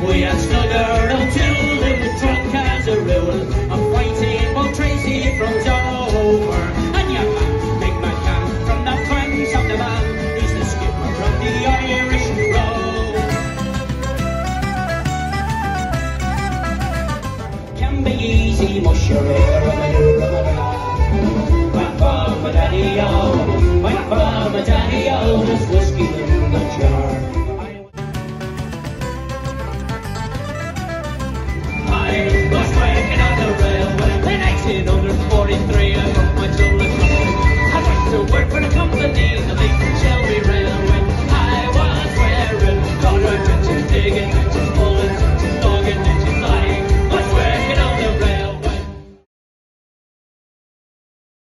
We had Slugger O'Toole who was drunk as a rule. I'm fighting while Tracy from over. And your man, Mick McCann from the friends of the man. He's the skipper from the Irish Rover. Can be easy, musher, oh, My rubber, daddy-o, my farmer daddy-o, oh.